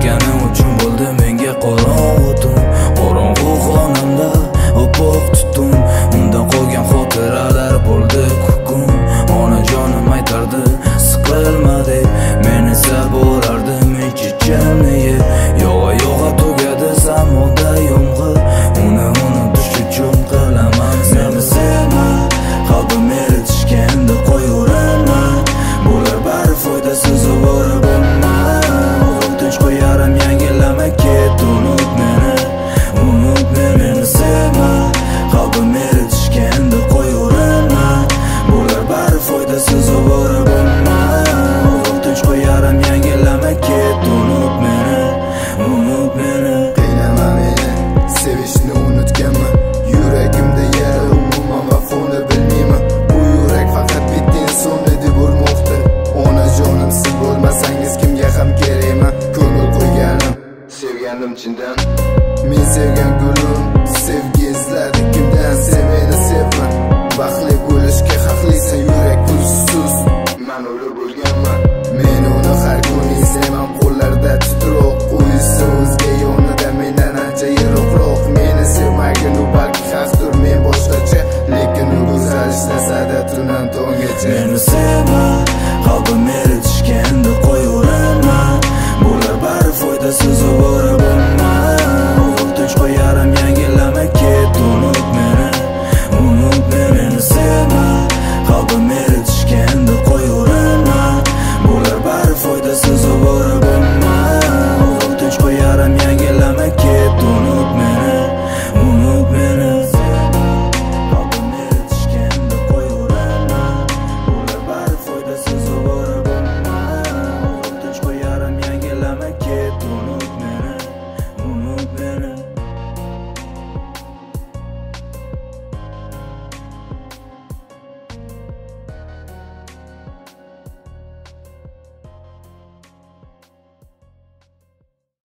gonna içinden. Mi foi da Susa Bora